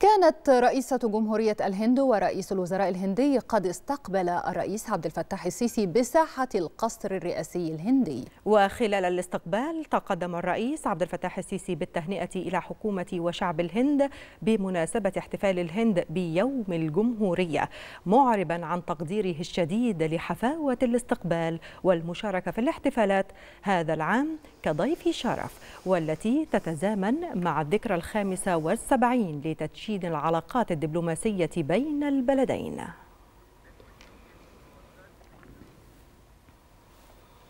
كانت رئيسة جمهورية الهند ورئيس الوزراء الهندي قد استقبل الرئيس عبد الفتاح السيسي بساحة القصر الرئاسي الهندي. وخلال الاستقبال تقدم الرئيس عبد الفتاح السيسي بالتهنئة إلى حكومة وشعب الهند بمناسبة احتفال الهند بيوم الجمهورية معربا عن تقديره الشديد لحفاوة الاستقبال والمشاركة في الاحتفالات هذا العام كضيف شرف والتي تتزامن مع الذكرى الخامسة والسبعين لتدشين العلاقات الدبلوماسية بين البلدين.